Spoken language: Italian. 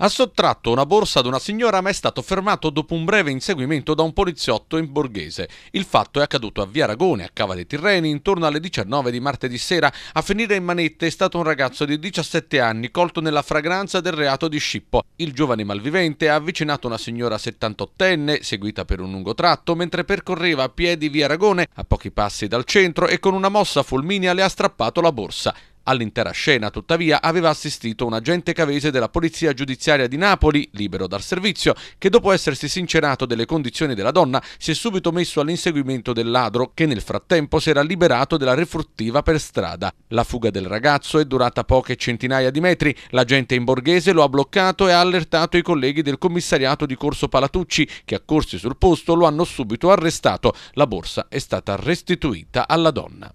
Ha sottratto una borsa ad una signora ma è stato fermato dopo un breve inseguimento da un poliziotto in borghese. Il fatto è accaduto a Via Aragone, a Cava dei Tirreni, intorno alle 19 di martedì sera. A finire in manette è stato un ragazzo di 17 anni colto nella fragranza del reato di scippo. Il giovane malvivente ha avvicinato una signora 78enne, seguita per un lungo tratto, mentre percorreva a piedi Via Aragone, a pochi passi dal centro, e con una mossa fulminea le ha strappato la borsa. All'intera scena, tuttavia, aveva assistito un agente cavese della Polizia Giudiziaria di Napoli, libero dal servizio, che dopo essersi sincerato delle condizioni della donna, si è subito messo all'inseguimento del ladro, che nel frattempo si era liberato della refruttiva per strada. La fuga del ragazzo è durata poche centinaia di metri, l'agente in borghese lo ha bloccato e ha allertato i colleghi del commissariato di Corso Palatucci, che accorsi sul posto lo hanno subito arrestato. La borsa è stata restituita alla donna.